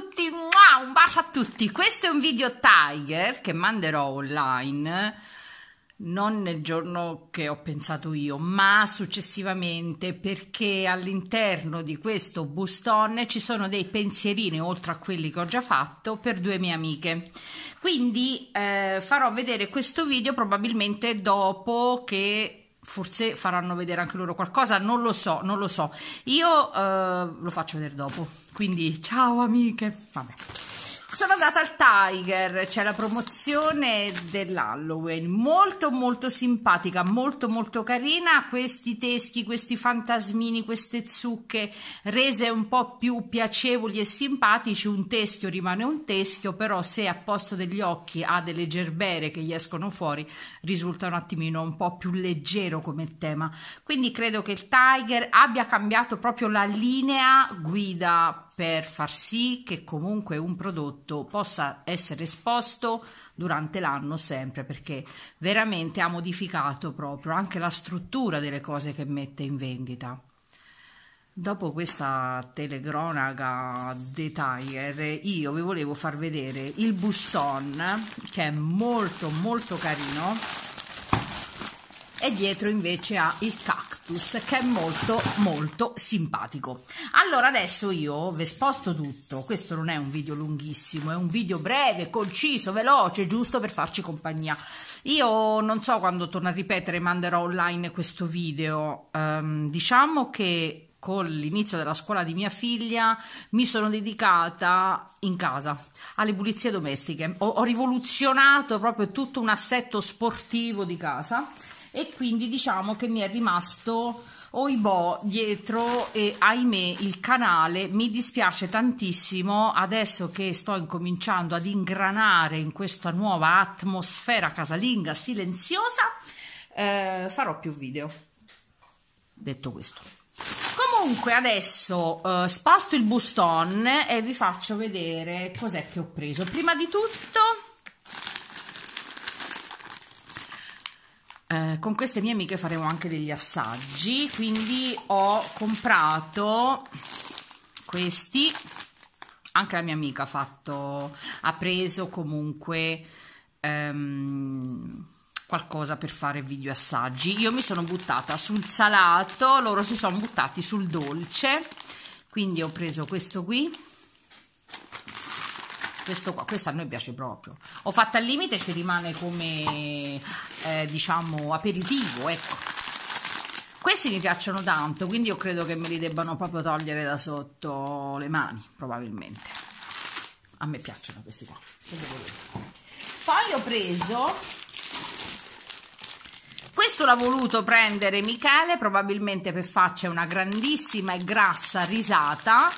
tutti, un bacio a tutti. Questo è un video Tiger che manderò online non nel giorno che ho pensato io, ma successivamente perché all'interno di questo bustone ci sono dei pensierini oltre a quelli che ho già fatto per due mie amiche. Quindi eh, farò vedere questo video probabilmente dopo che forse faranno vedere anche loro qualcosa, non lo so, non lo so. Io eh, lo faccio vedere dopo. Quindi ciao amiche. Vabbè. Sono andata al Tiger, c'è la promozione dell'Halloween, molto molto simpatica, molto molto carina, questi teschi, questi fantasmini, queste zucche rese un po' più piacevoli e simpatici, un teschio rimane un teschio, però se a posto degli occhi ha delle gerbere che gli escono fuori risulta un attimino un po' più leggero come tema, quindi credo che il Tiger abbia cambiato proprio la linea guida per far sì che comunque un prodotto possa essere esposto durante l'anno sempre perché veramente ha modificato proprio anche la struttura delle cose che mette in vendita. Dopo questa telecronaca dei Tiger io vi volevo far vedere il buston che è molto molto carino e dietro invece ha il cactus che è molto molto simpatico. Allora adesso io vi sposto tutto. Questo non è un video lunghissimo è un video breve conciso veloce giusto per farci compagnia. Io non so quando torno a ripetere manderò online questo video. Um, diciamo che con l'inizio della scuola di mia figlia mi sono dedicata in casa alle pulizie domestiche. Ho, ho rivoluzionato proprio tutto un assetto sportivo di casa e quindi diciamo che mi è rimasto Oibò dietro e ahimè il canale. Mi dispiace tantissimo. Adesso che sto incominciando ad ingranare in questa nuova atmosfera casalinga silenziosa eh, farò più video. Detto questo. Comunque adesso eh, sposto il buston e vi faccio vedere cos'è che ho preso. Prima di tutto Eh, con queste mie amiche faremo anche degli assaggi quindi ho comprato questi. Anche la mia amica ha fatto ha preso comunque um, qualcosa per fare video assaggi. Io mi sono buttata sul salato loro si sono buttati sul dolce. Quindi ho preso questo qui questo qua, questo a noi piace proprio. Ho fatto al limite, ci rimane come, eh, diciamo, aperitivo, ecco. Questi mi piacciono tanto, quindi io credo che me li debbano proprio togliere da sotto le mani, probabilmente. A me piacciono questi qua. Poi ho preso... Questo l'ha voluto prendere Michele, probabilmente per farci una grandissima e grassa risata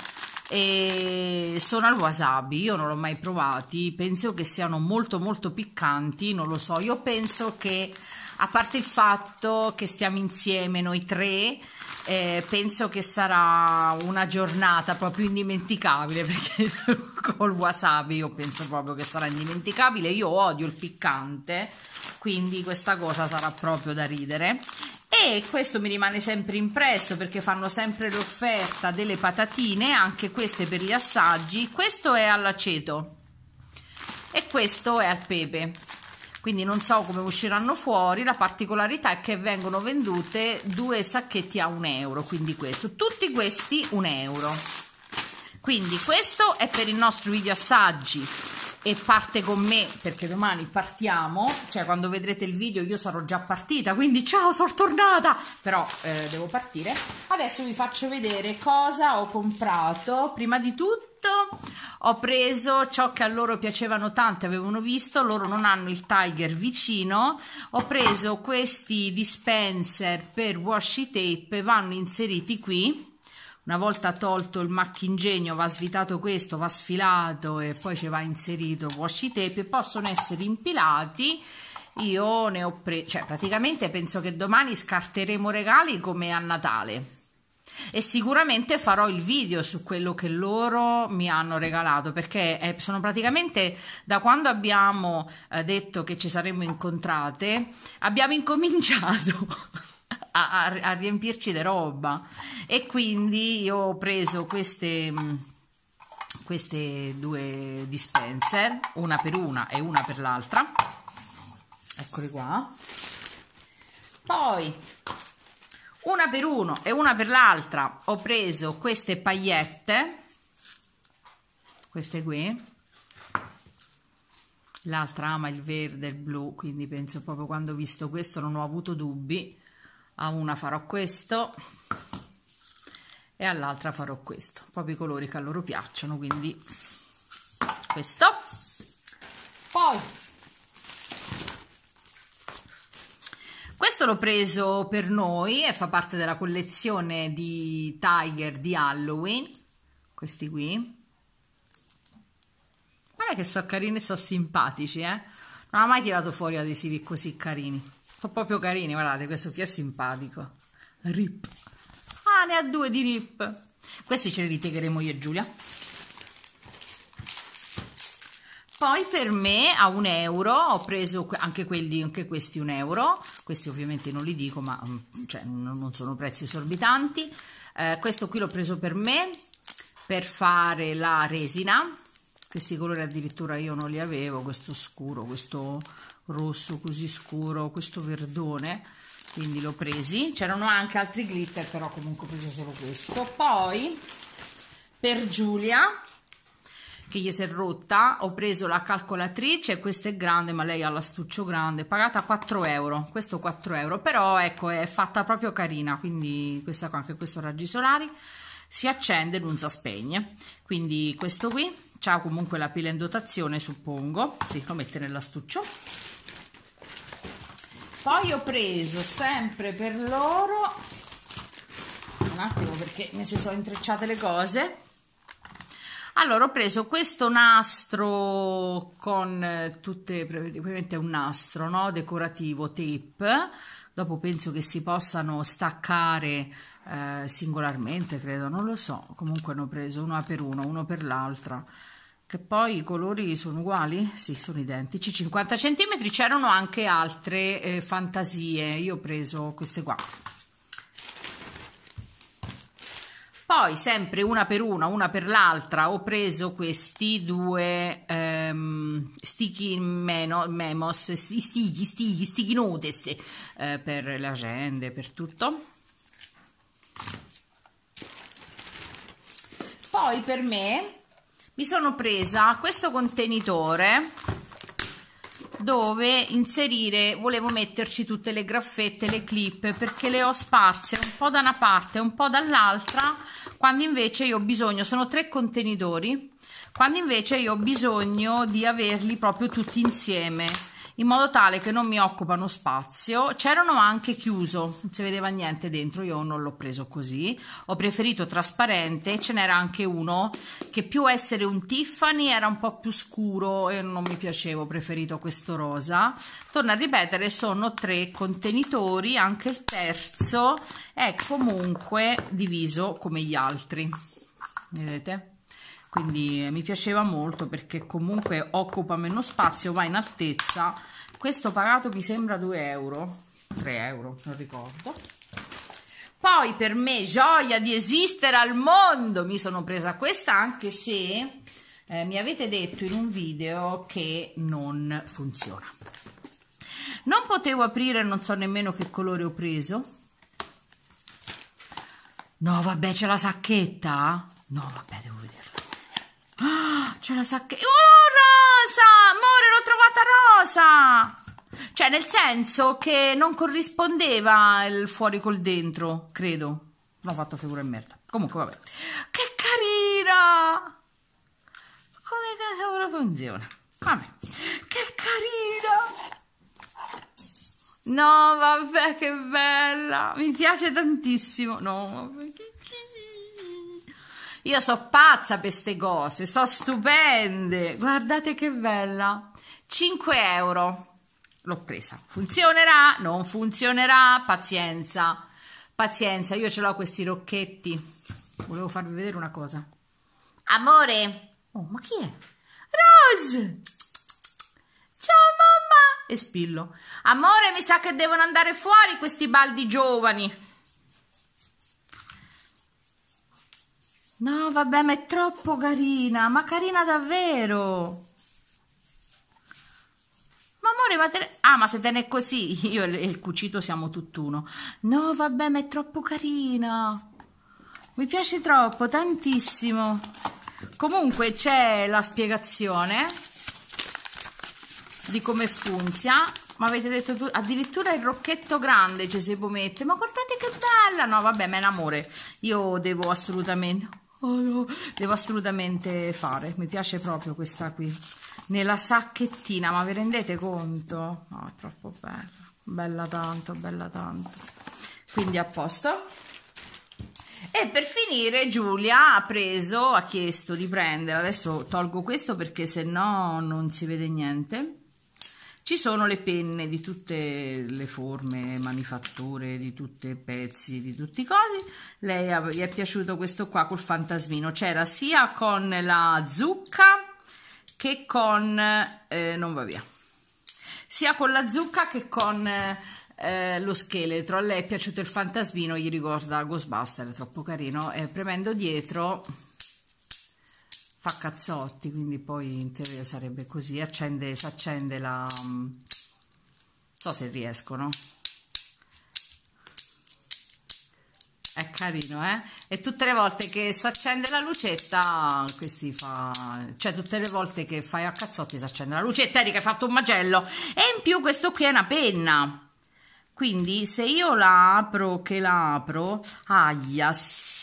e sono al wasabi io non l'ho mai provati penso che siano molto molto piccanti non lo so. Io penso che a parte il fatto che stiamo insieme noi tre eh, penso che sarà una giornata proprio indimenticabile perché col wasabi io penso proprio che sarà indimenticabile. Io odio il piccante quindi questa cosa sarà proprio da ridere e questo mi rimane sempre impresso perché fanno sempre l'offerta delle patatine anche queste per gli assaggi. Questo è all'aceto. E questo è al pepe. Quindi non so come usciranno fuori la particolarità è che vengono vendute due sacchetti a un euro quindi questo. Tutti questi un euro. Quindi questo è per il nostro video assaggi e parte con me perché domani partiamo. Cioè quando vedrete il video io sarò già partita quindi ciao sono tornata. Però eh, devo partire. Adesso vi faccio vedere cosa ho comprato. Prima di tutto ho preso ciò che a loro piacevano tanto avevano visto. Loro non hanno il tiger vicino. Ho preso questi dispenser per washi tape vanno inseriti qui una volta tolto il maccingegno va svitato questo, va sfilato e poi ci va inserito il washi tape. Possono essere impilati. Io ne ho preso, cioè praticamente penso che domani scarteremo regali come a Natale. E sicuramente farò il video su quello che loro mi hanno regalato perché eh, sono praticamente da quando abbiamo eh, detto che ci saremmo incontrate abbiamo incominciato a, a, a riempirci di roba e quindi io ho preso queste mm, queste due dispenser, una per una e una per l'altra. Eccoli qua. Poi una per uno e una per l'altra ho preso queste pagliette, queste qui. L'altra ama il verde e il blu, quindi penso proprio quando ho visto questo non ho avuto dubbi. A una farò questo e all'altra farò questo. Proprio i colori che a loro piacciono quindi questo. Poi questo l'ho preso per noi e fa parte della collezione di Tiger di Halloween questi qui. Guarda che sono carini e sono simpatici eh. Non ho mai tirato fuori adesivi così carini sono proprio carini guardate questo qui è simpatico rip Ah, ne ha due di rip. Questi ce li ritegheremo io e Giulia. Poi per me a un euro ho preso anche quelli, anche questi un euro. Questi ovviamente non li dico, ma mm, cioè, non sono prezzi esorbitanti. Eh, questo qui l'ho preso per me per fare la resina. Questi colori addirittura io non li avevo, questo scuro, questo rosso così scuro, questo verdone quindi l'ho presi. C'erano anche altri glitter però comunque ho preso solo questo. Poi per Giulia che gli si è rotta ho preso la calcolatrice questa è grande ma lei ha l'astuccio grande pagata 4 euro. Questo 4 euro però ecco è fatta proprio carina quindi questa qua anche questo raggi solari. Si accende e non si spegne. Quindi questo qui c'ha comunque la pila in dotazione suppongo. Sì lo mette nell'astuccio poi ho preso sempre per loro un attimo perché mi si sono intrecciate le cose. Allora ho preso questo nastro con tutte praticamente un nastro no? decorativo tape. Dopo penso che si possano staccare eh, singolarmente credo non lo so. Comunque ne ho preso uno per uno uno per l'altra che poi i colori sono uguali? Sì, sono identici, 50 cm, c'erano anche altre eh, fantasie, io ho preso queste qua. Poi sempre una per una, una per l'altra, ho preso questi due ehm, sticky meno, memos, sticky, sticky, sticky notes eh, per le agende, per tutto. Poi per me mi sono presa questo contenitore dove inserire, volevo metterci tutte le graffette, le clip, perché le ho sparse un po' da una parte un po' dall'altra, quando invece io ho bisogno, sono tre contenitori, quando invece io ho bisogno di averli proprio tutti insieme in modo tale che non mi occupano spazio. C'erano anche chiuso non si vedeva niente dentro io non l'ho preso così. Ho preferito trasparente ce n'era anche uno che più essere un Tiffany era un po' più scuro e non mi piaceva ho preferito questo rosa. Torno a ripetere sono tre contenitori anche il terzo è comunque diviso come gli altri. Vedete quindi eh, mi piaceva molto perché comunque occupa meno spazio va in altezza. Questo pagato mi sembra 2 euro 3 euro non ricordo. Poi per me gioia di esistere al mondo mi sono presa questa anche se eh, mi avete detto in un video che non funziona. Non potevo aprire non so nemmeno che colore ho preso. No vabbè c'è la sacchetta? No vabbè devo vedere Ah, c'è la sacca. Oh, rosa! Amore, l'ho trovata rosa! Cioè, nel senso che non corrispondeva il fuori col dentro, credo. L'ho fatto figura e merda. Comunque, vabbè. Che carina! Come cavolo funziona? Vabbè. Che carina! No, vabbè, che bella! Mi piace tantissimo. No, vabbè, che io so pazza per queste cose, so stupende. Guardate che bella. 5 euro. L'ho presa. Funzionerà? Non funzionerà? Pazienza. Pazienza, io ce l'ho questi rocchetti. Volevo farvi vedere una cosa. Amore. Oh, ma chi è? Rose. Ciao mamma. E spillo. Amore, mi sa che devono andare fuori questi baldi giovani. No, vabbè, ma è troppo carina, ma carina davvero. Ma amore, ma te ne... Ah, ma se te ne è così, io e il cucito siamo tutt'uno. No, vabbè, ma è troppo carina. Mi piace troppo, tantissimo. Comunque c'è la spiegazione di come funziona. Ma avete detto tu, addirittura il rocchetto grande ci si può mettere. Ma guardate che bella! No, vabbè, ma è un amore. Io devo assolutamente... Oh no, devo assolutamente fare. Mi piace proprio questa qui. Nella sacchettina, ma vi rendete conto? No, è troppo bella. Bella tanto, bella tanto. Quindi a posto. E per finire Giulia ha preso, ha chiesto di prendere, adesso tolgo questo perché se no non si vede niente, ci sono le penne di tutte le forme, manifatture, di tutti i pezzi, di tutti i cosi. Lei gli è piaciuto questo qua col fantasmino. C'era sia con la zucca che con... Eh, non va via. Sia con la zucca che con... Eh, lo scheletro, a lei è piaciuto il fantasmino, gli ricorda Ghostbuster, è troppo carino, e premendo dietro fa cazzotti, quindi poi in teoria sarebbe così, accende, si accende la... non so se riescono. È carino, eh? E tutte le volte che si accende la lucetta, questi fa... Cioè, tutte le volte che fai a cazzotti si accende la lucetta, Erika, hai fatto un magello. E in più questo qui è una penna. Quindi, se io la apro, che la apro... Aia,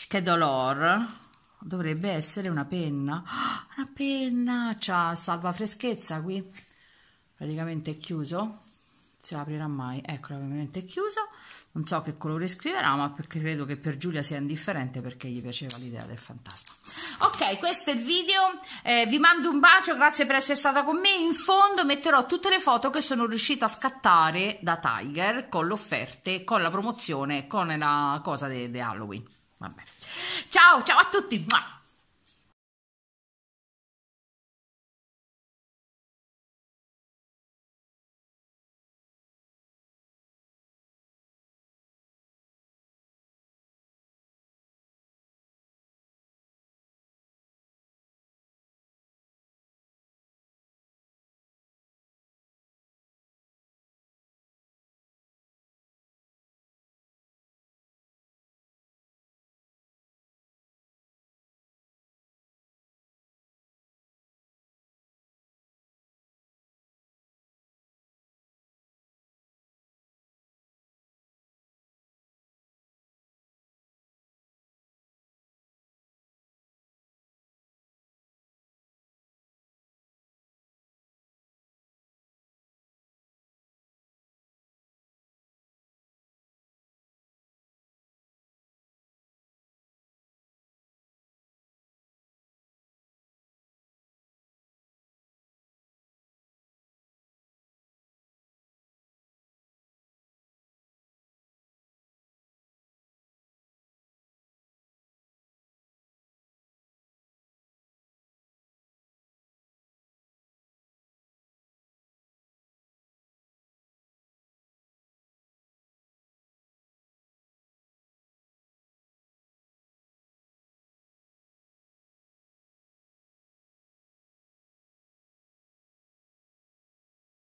che dolor dovrebbe essere una penna. Oh, una penna! C'ha salva freschezza qui. Praticamente è chiuso. Si aprirà mai. Ecco ovviamente è chiuso. Non so che colore scriverà ma perché credo che per Giulia sia indifferente perché gli piaceva l'idea del fantasma. Ok questo è il video. Eh, vi mando un bacio. Grazie per essere stata con me. In fondo metterò tutte le foto che sono riuscita a scattare da Tiger con le offerte con la promozione con la cosa di Halloween vabbè Ciao, ciao a tutti!